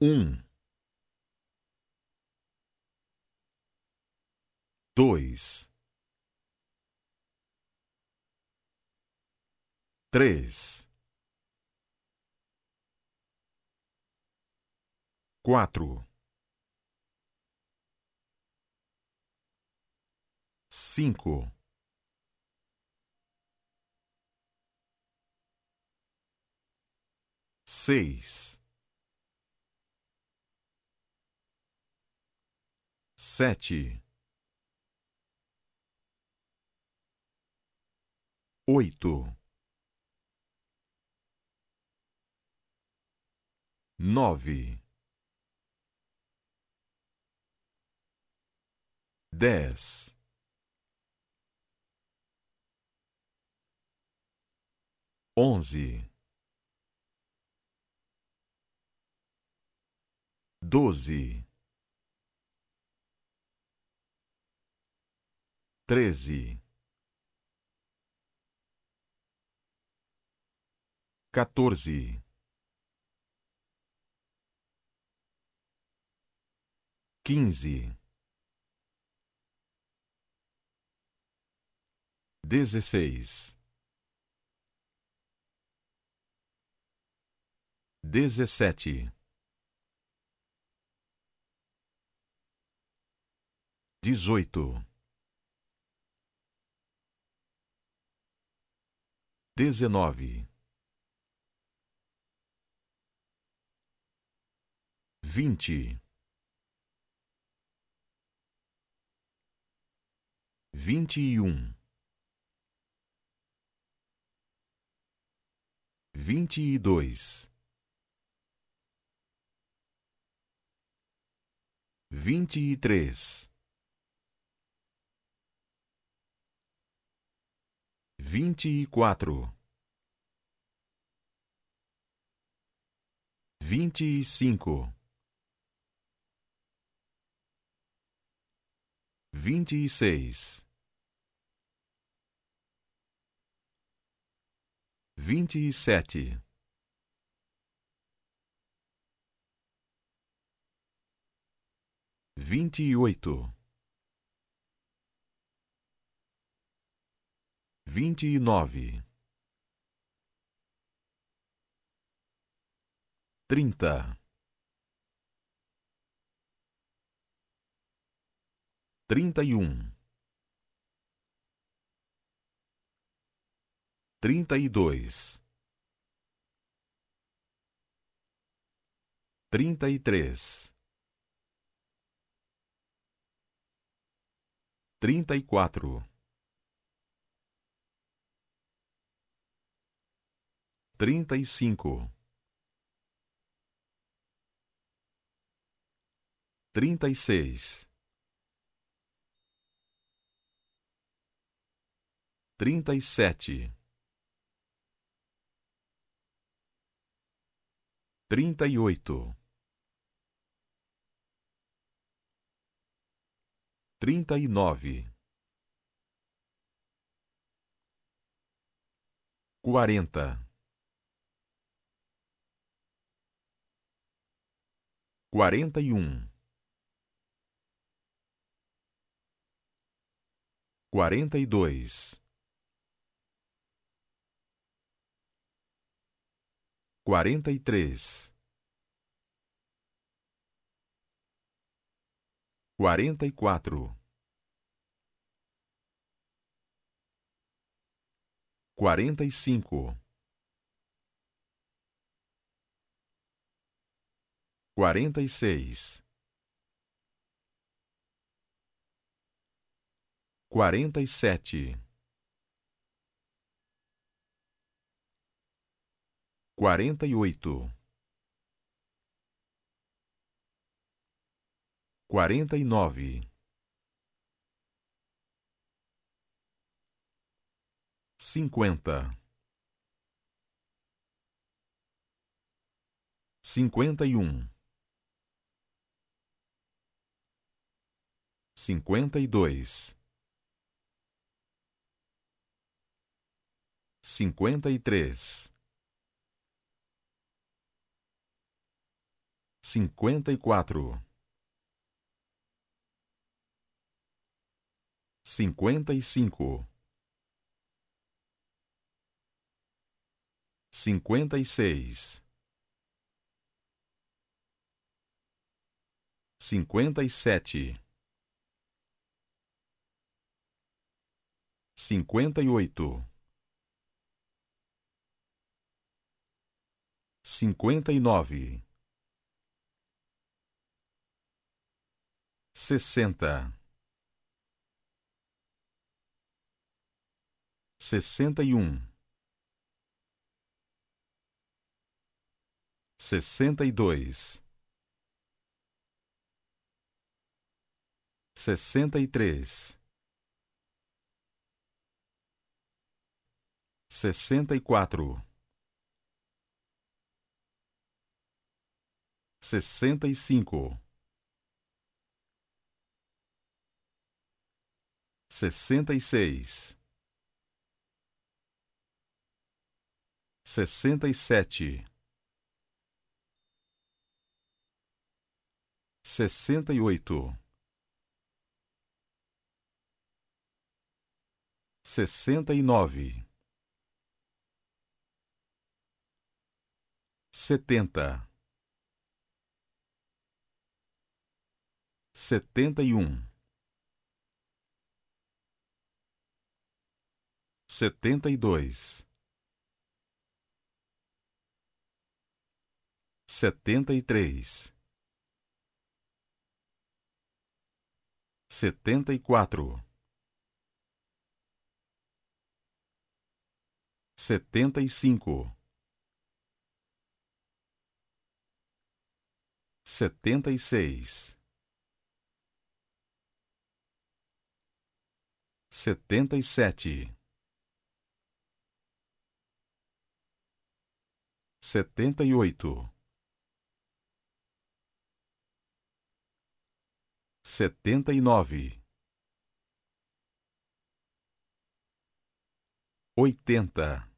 um, dois, três, quatro, cinco, seis, sete, oito, nove, dez, onze, doze, treze, quatorze, quinze, dezesseis, dezessete, dezoito, dezenove, vinte, vinte e um, vinte e dois, vinte e três, vinte e quatro, vinte e cinco, vinte e seis, vinte e sete, vinte e oito, vinte e nove, trinta, trinta e um, trinta e dois, trinta e três, trinta e quatro, trinta e cinco, trinta e seis, trinta e sete, trinta e oito, trinta e nove, quarenta, quarenta e um, quarenta e 46 47 48 49 50 51 cinquenta, e dois, cinquenta e três, cinquenta e quatro, cinquenta e cinco, cinquenta e seis, cinquenta e sete, cinquenta e oito, cinquenta e nove. sessenta, sessenta e um, sessenta e dois, sessenta e três, sessenta e quatro, sessenta e cinco. sessenta e seis, sessenta e sete, sessenta e oito, sessenta e nove, setenta, setenta e um. setenta e dois, setenta e três, setenta e quatro, setenta e cinco, setenta e seis. Setenta e sete, setenta e oito, setenta e nove, oitenta,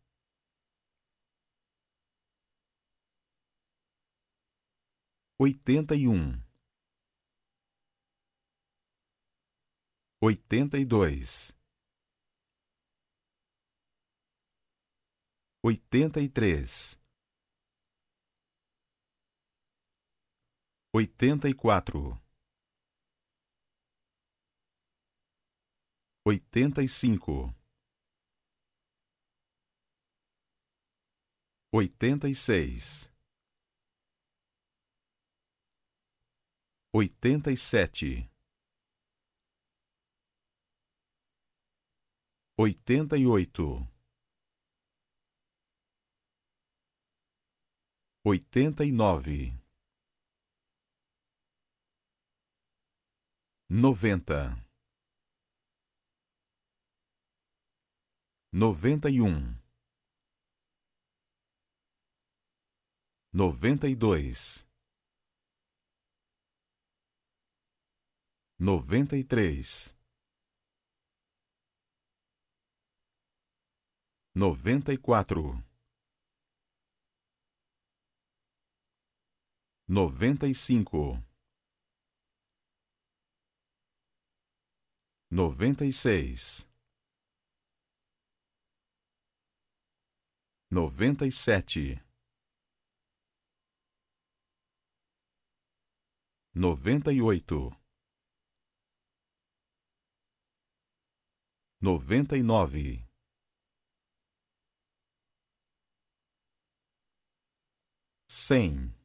oitenta e um, oitenta e dois, oitenta e três. oitenta e quatro, oitenta e cinco, oitenta e seis, 87 88 89 90 91 92 noventa e três, noventa e quatro, noventa e cinco. noventa e seis, noventa e sete, noventa e oito, noventa e nove, cem.